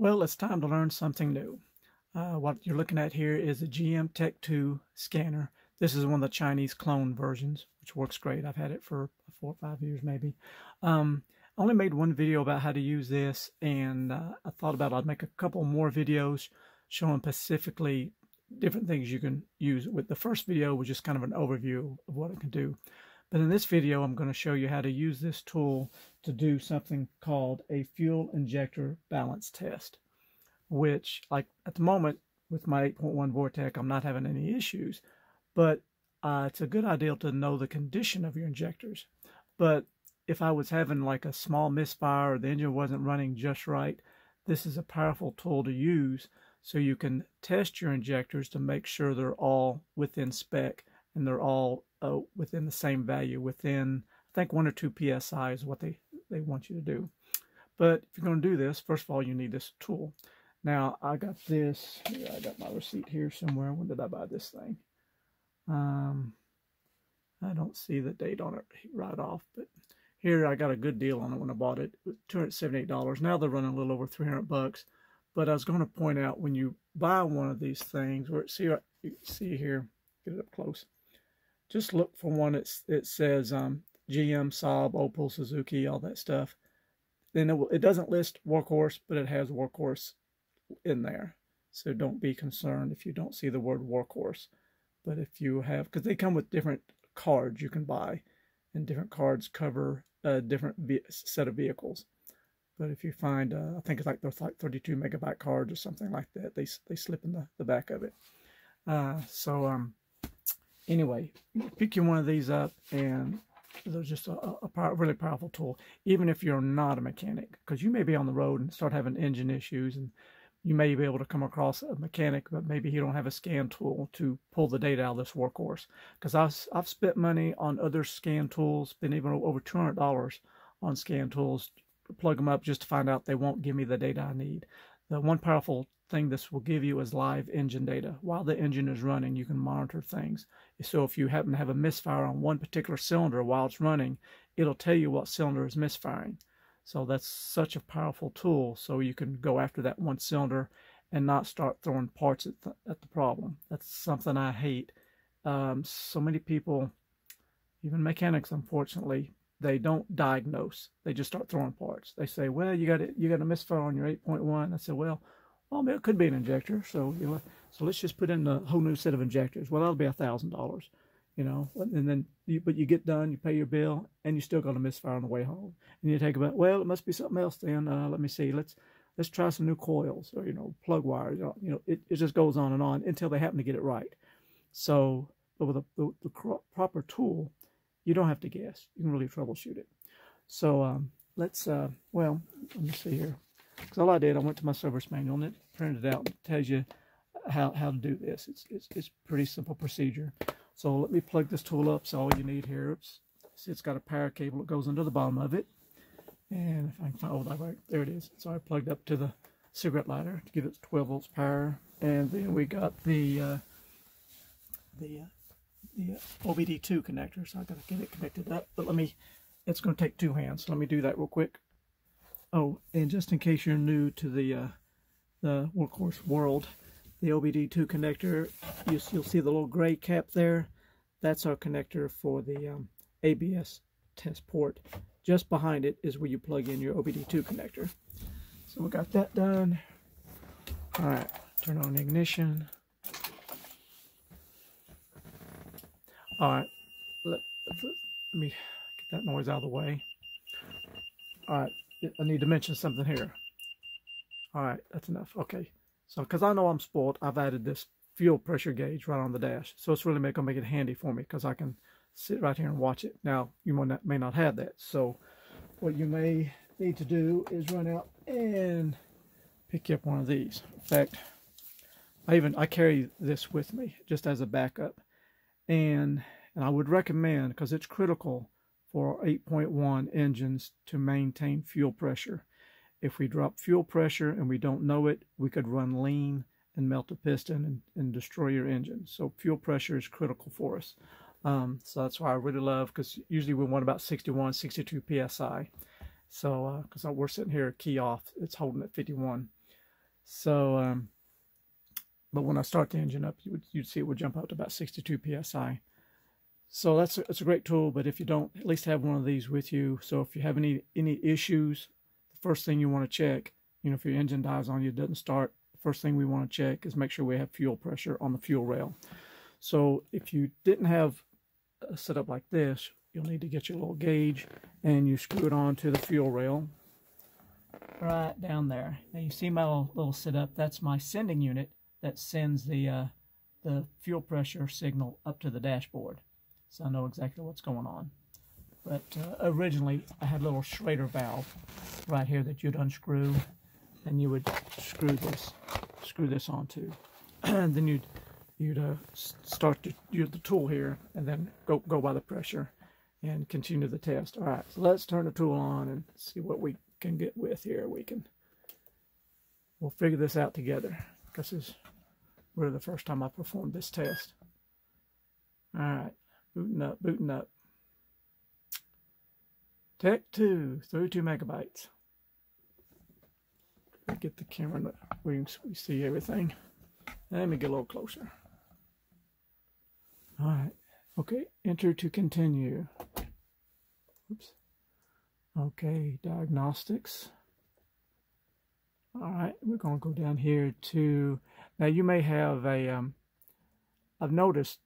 Well, it's time to learn something new. Uh, what you're looking at here is a GM Tech 2 scanner. This is one of the Chinese clone versions, which works great. I've had it for four or five years maybe. Um, I only made one video about how to use this, and uh, I thought about I'd make a couple more videos showing specifically different things you can use with. The first video was just kind of an overview of what it can do. But in this video, I'm going to show you how to use this tool to do something called a fuel injector balance test, which like at the moment with my 8.1 Vortec, I'm not having any issues, but uh, it's a good idea to know the condition of your injectors. But if I was having like a small misfire or the engine wasn't running just right, this is a powerful tool to use so you can test your injectors to make sure they're all within spec and they're all uh, within the same value, within, I think, one or two PSI is what they, they want you to do. But if you're going to do this, first of all, you need this tool. Now, I got this, I got my receipt here somewhere. When did I buy this thing? Um, I don't see the date on it right off, but here I got a good deal on it when I bought it. It $278. Now they're running a little over 300 bucks. But I was going to point out when you buy one of these things, where see see here, get it up close just look for one it says um, GM, Saab, Opel, Suzuki, all that stuff. Then it, will, it doesn't list workhorse, but it has workhorse in there. So don't be concerned if you don't see the word workhorse. But if you have, because they come with different cards you can buy, and different cards cover a different set of vehicles. But if you find, uh, I think it's like those like 32 megabyte cards or something like that, they they slip in the, the back of it. Uh, so um, anyway, picking one of these up and they're just a, a power, really powerful tool, even if you're not a mechanic, because you may be on the road and start having engine issues and you may be able to come across a mechanic, but maybe you don't have a scan tool to pull the data out of this workhorse. Because I've, I've spent money on other scan tools, been even over $200 on scan tools, plug them up just to find out they won't give me the data I need. The one powerful thing this will give you is live engine data. While the engine is running, you can monitor things. So if you happen to have a misfire on one particular cylinder while it's running, it'll tell you what cylinder is misfiring. So that's such a powerful tool. So you can go after that one cylinder and not start throwing parts at the, at the problem. That's something I hate. Um, so many people, even mechanics, unfortunately, they don't diagnose. They just start throwing parts. They say, "Well, you got it. You got a misfire on your 8.1." I said, "Well, well, it could be an injector. So, you know, so let's just put in a whole new set of injectors. Well, that'll be a thousand dollars, you know, and then you, but you get done, you pay your bill, and you still got a misfire on the way home. And you take about, well, it must be something else then. Uh, let me see. Let's, let's try some new coils or, you know, plug wires. You know, it, it just goes on and on until they happen to get it right. So, but with a, the, the proper tool, you don't have to guess. You can really troubleshoot it. So, um, let's, uh, well, let me see here. Because all I did, I went to my service manual and it printed it out and tells you how, how to do this. It's, it's, it's pretty simple procedure. So let me plug this tool up. So all you need here, it's, it's got a power cable that goes under the bottom of it. And if I can find, oh, right, there it is. So I plugged up to the cigarette lighter to give it 12 volts power. And then we got the, uh, the, uh, the uh, OBD2 connector. So I got to get it connected up. But let me, it's going to take two hands. So let me do that real quick. Oh, and just in case you're new to the uh, the workhorse world, the OBD2 connector, you, will see the little gray cap there. That's our connector for the um, ABS test port. Just behind it is where you plug in your OBD2 connector. So we got that done. All right, turn on ignition. All right, let, let me get that noise out of the way. All right, I need to mention something here. All right, that's enough. Okay. So, because I know I'm spoiled, I've added this fuel pressure gauge right on the dash. So it's really going to make it handy for me because I can sit right here and watch it. Now, you may not, may not have that. So what you may need to do is run out and pick up one of these. In fact, I even I carry this with me just as a backup. And and I would recommend because it's critical for 8.1 engines to maintain fuel pressure. If we drop fuel pressure and we don't know it, we could run lean and melt a piston and, and destroy your engine. So fuel pressure is critical for us. Um, so that's why I really love, because usually we want about 61, 62 PSI. So, because uh, we're sitting here key off, it's holding at 51. So, um, but when I start the engine up, you would, you'd see it would jump up to about 62 psi. So that's a, that's a great tool, but if you don't, at least have one of these with you. So if you have any any issues, the first thing you want to check, you know, if your engine dies on you, it doesn't start, first thing we want to check is make sure we have fuel pressure on the fuel rail. So if you didn't have a setup like this, you'll need to get your little gauge and you screw it onto the fuel rail right down there. Now you see my little, little setup, that's my sending unit that sends the, uh, the fuel pressure signal up to the dashboard so I know exactly what's going on. But uh, originally, I had a little Schrader valve right here that you'd unscrew, and you would screw this, screw this onto, and then you'd you'd uh, start to the tool here, and then go go by the pressure, and continue the test. All right, so let's turn the tool on and see what we can get with here. We can we'll figure this out together this is really the first time I performed this test. All right. Booting up, booting up. Tech 2, 32 megabytes. Get the camera where you can see everything. Let me get a little closer. All right. Okay, enter to continue. Oops. Okay, diagnostics. All right, we're going to go down here to, now you may have a. Um, have noticed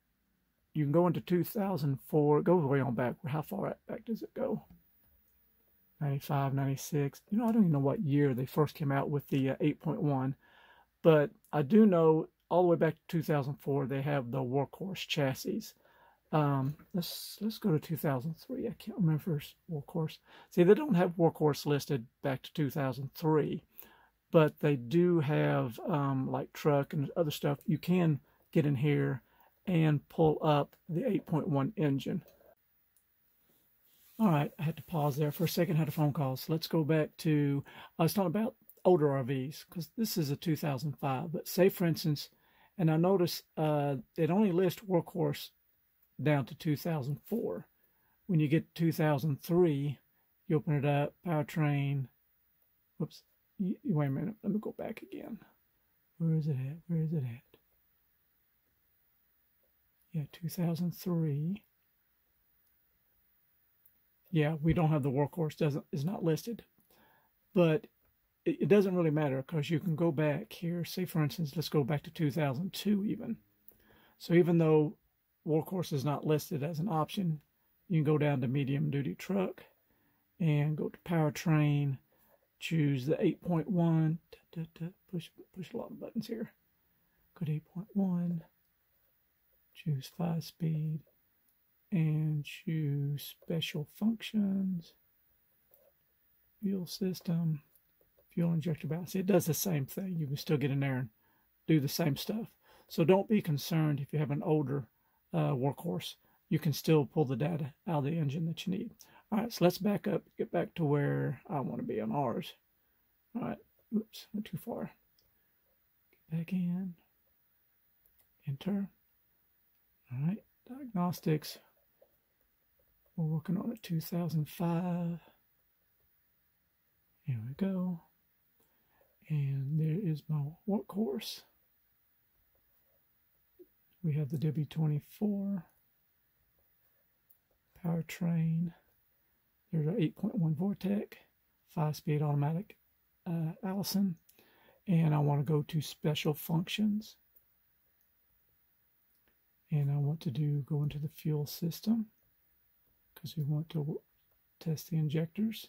you can go into 2004. It goes way on back. How far back does it go? 95, 96. You know, I don't even know what year they first came out with the uh, 8.1, but I do know all the way back to 2004 they have the workhorse chassis. Um, let's let's go to 2003. I can't remember workhorse. See, they don't have workhorse listed back to 2003, but they do have um, like truck and other stuff. You can get in here and pull up the 8.1 engine. All right, I had to pause there for a second, had a phone call. So let's go back to, I was talking about older RVs because this is a 2005. But say, for instance, and I notice uh, it only lists workhorse down to 2004. When you get 2003, you open it up, powertrain. Whoops, wait a minute, let me go back again. Where is it at? Where is it at? Yeah, 2003. Yeah, we don't have the workhorse doesn't is not listed, but it, it doesn't really matter because you can go back here. Say for instance, let's go back to 2002 even. So even though workhorse is not listed as an option, you can go down to medium duty truck and go to powertrain, choose the 8.1, push push a lot of buttons here. Go to 8.1 choose five speed and choose special functions. Fuel system fuel injector balance it does the same thing. You can still get in there and do the same stuff. So don't be concerned if you have an older uh, workhorse. You can still pull the data out of the engine that you need. All right so let's back up get back to where I want to be on ours. All right oops went too far. Get back in. Enter all right, diagnostics. We're working on a 2005. Here we go. And there is my workhorse. We have the W24 powertrain. There's our 8.1 Vortec, 5-speed automatic uh, Allison. And I want to go to special functions and I want to do go into the fuel system because we want to test the injectors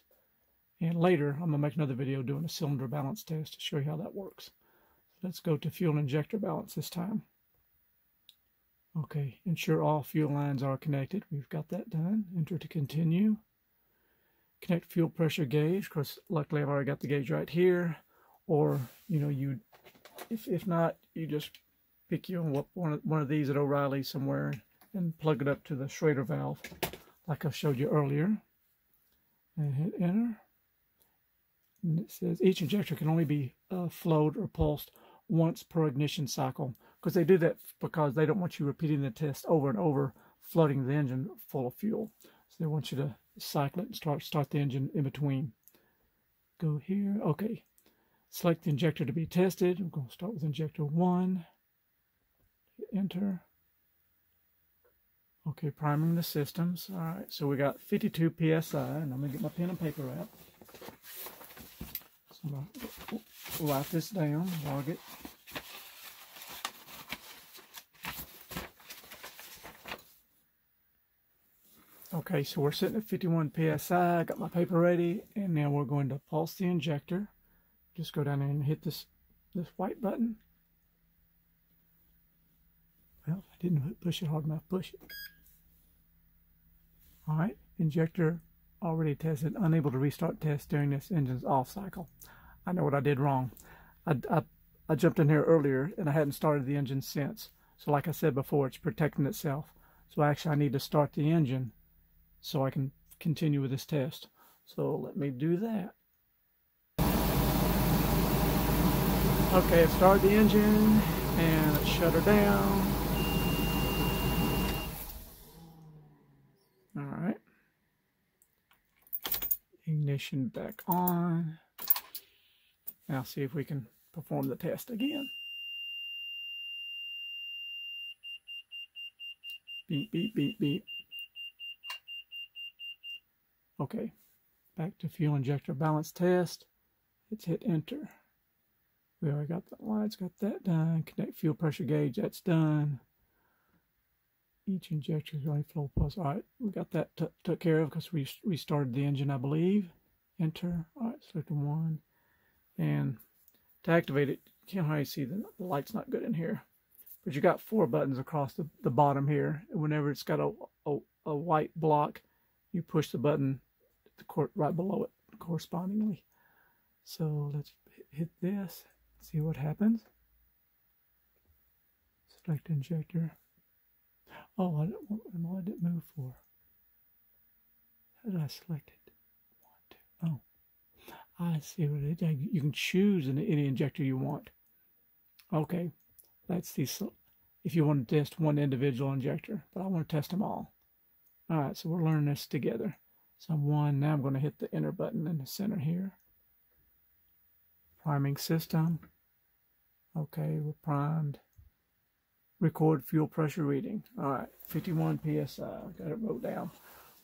and later I'm going to make another video doing a cylinder balance test to show you how that works. let's go to fuel injector balance this time. Okay, ensure all fuel lines are connected. We've got that done. Enter to continue. Connect fuel pressure gauge. Of course, luckily I've already got the gauge right here. Or, you know, you, if, if not, you just pick you on one of, one of these at O'Reilly somewhere and plug it up to the Schrader valve like I showed you earlier. And hit enter. And it says each injector can only be uh, flowed or pulsed once per ignition cycle. Because they do that because they don't want you repeating the test over and over, flooding the engine full of fuel. So they want you to cycle it and start start the engine in between. Go here. Okay. select the injector to be tested. I'm going to start with injector 1. Enter. Okay, priming the systems. All right, so we got 52 PSI, and I'm to get my pen and paper out. So I'm to write this down, log it. Okay, so we're sitting at 51 PSI, I got my paper ready, and now we're going to pulse the injector. Just go down and hit this, this white button. Well, I didn't push it hard enough, push it. All right, injector already tested, unable to restart test during this engine's off cycle. I know what I did wrong. I, I, I jumped in here earlier and I hadn't started the engine since. So like I said before, it's protecting itself. So actually I need to start the engine so I can continue with this test. So let me do that. Okay, I've started the engine and shut her down. All right. Ignition back on. Now see if we can perform the test again. Beep, beep, beep, beep. Okay, back to fuel injector balance test. Let's hit enter. We already got the lights, got that done. Connect fuel pressure gauge, that's done. Each injector is running flow plus. All right, we got that took care of because we restarted the engine, I believe. Enter. All right, select one. And to activate it, you can't hardly see the, the light's not good in here. But you got four buttons across the, the bottom here. And whenever it's got a, a, a white block, you push the button the right below it correspondingly. So let's hit this, see what happens. Select injector. Oh, I don't, what did it move for? How did I select it? I see what it is. You can choose any injector you want. Okay, that's the if you want to test one individual injector, but I want to test them all. All right, so we're learning this together. So one. Now I'm going to hit the enter button in the center here. Priming system. Okay, we're primed. Record fuel pressure reading. All right, 51 psi. Got it wrote down.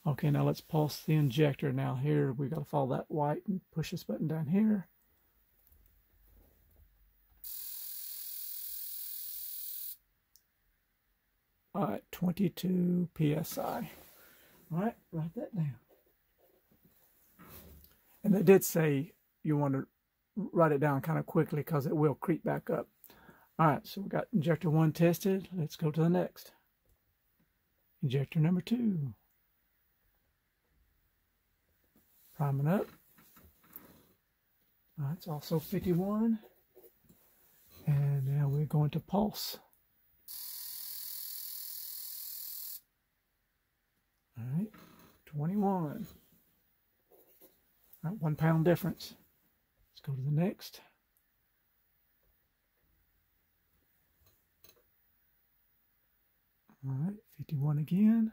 Okay, now let's pulse the injector. Now here we've got to follow that white and push this button down here. All right, 22 psi. All right, write that down. And they did say you want to write it down kind of quickly because it will creep back up. All right, so we got injector one tested. Let's go to the next. Injector number two. All right, it's also 51. And now we're going to pulse. All right, 21. All right, one pound difference. Let's go to the next. All right, 51 again.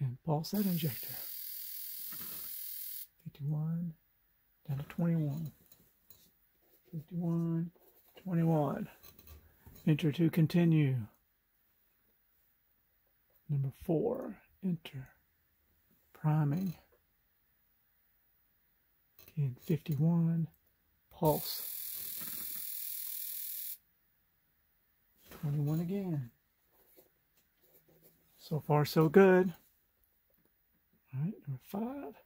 And pulse that injector. 51 down to 21. 51, 21. Enter to continue. Number four, enter. Priming. Again, 51. Pulse. 21 again. So far, so good. All right, number five.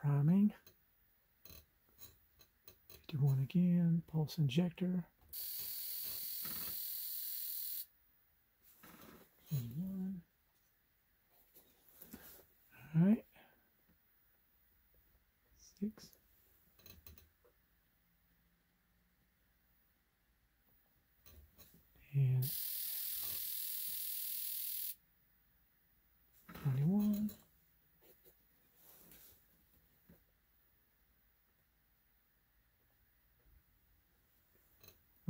Priming. 51 again. Pulse injector. 21. All right. Six. And 21.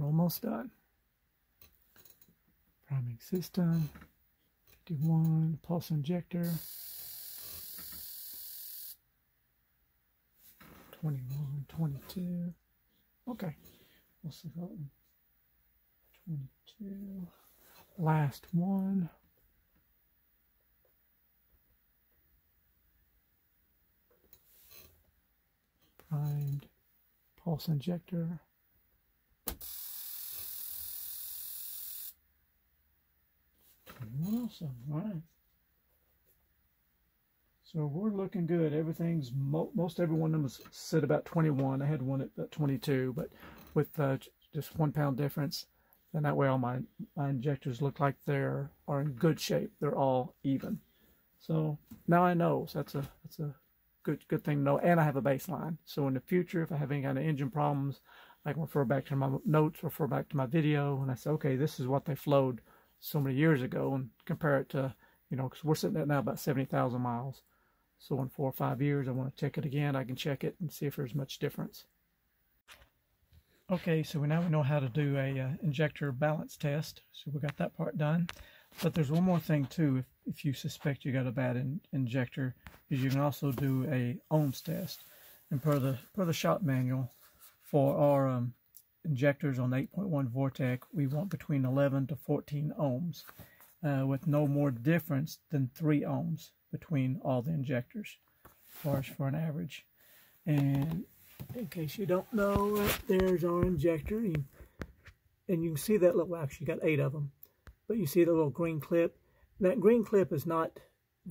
We're almost done. Priming system. 51, pulse injector, 21, 22. Okay, we'll see that one. 22. Last one. Primed pulse injector. Awesome, all right. So we're looking good. Everything's mo most every one of them about 21. I had one at 22, but with uh, just one pound difference, and that way all my, my injectors look like they're are in good shape. They're all even. So now I know. So that's a that's a good good thing to know. And I have a baseline. So in the future, if I have any kind of engine problems, I can refer back to my notes, refer back to my video, and I say, okay, this is what they flowed so many years ago, and compare it to, you know, because we're sitting at now about 70,000 miles. So in four or five years, I want to check it again. I can check it and see if there's much difference. Okay, so now we know how to do a uh, injector balance test. So we got that part done. But there's one more thing too. If, if you suspect you got a bad in, injector, is you can also do a ohms test. And per the per the shop manual, for our um, injectors on 8.1 Vortec, we want between 11 to 14 ohms, uh, with no more difference than 3 ohms between all the injectors, as far as for an average. And in case you don't know, right there's our injector. and you can see that little, actually got eight of them. But you see the little green clip. That green clip is not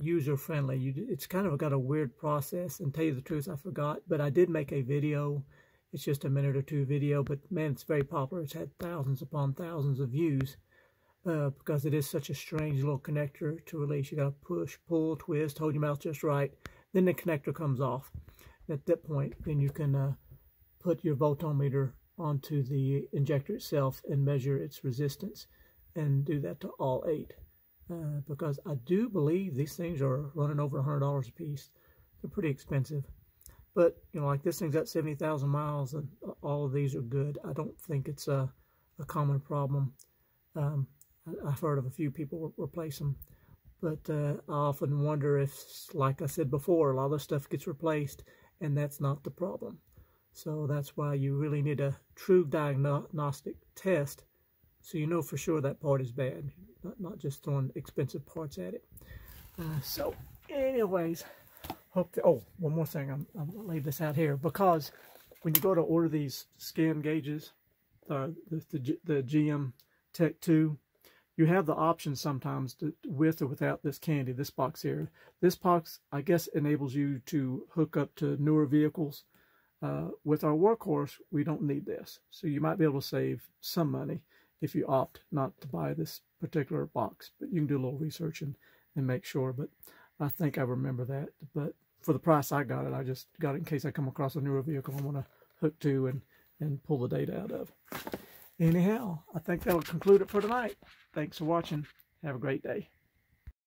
user friendly. You, it's kind of got a weird process. And tell you the truth, I forgot. But I did make a video. It's just a minute or two video. But man, it's very popular. It's had thousands upon thousands of views. Uh, because it is such a strange little connector to release. You got to push, pull, twist, hold your mouth just right. Then the connector comes off at that point, then you can uh, put your voltometer onto the injector itself and measure its resistance and do that to all eight. Uh, because I do believe these things are running over $100 a piece. They're pretty expensive. But, you know, like this thing's got 70,000 miles and all of these are good. I don't think it's a, a common problem. Um, I've heard of a few people replace them. But uh, I often wonder if, like I said before, a lot of stuff gets replaced and that's not the problem. So that's why you really need a true diagnostic test so you know for sure that part is bad, not, not just throwing expensive parts at it. Uh, so anyways, hope to, oh, one more thing, I'm, I'm going to leave this out here because when you go to order these scan gauges, the, the, the GM Tech 2, you have the option sometimes to, with or without this CANdi, this box here. This box, I guess, enables you to hook up to newer vehicles. Uh, with our workhorse, we don't need this. So you might be able to save some money if you opt not to buy this particular box. But you can do a little research and, and make sure. But I think I remember that. But for the price I got it, I just got it in case I come across a newer vehicle I want to hook to and, and pull the data out of. Anyhow, I think that'll conclude it for tonight. Thanks for watching. Have a great day.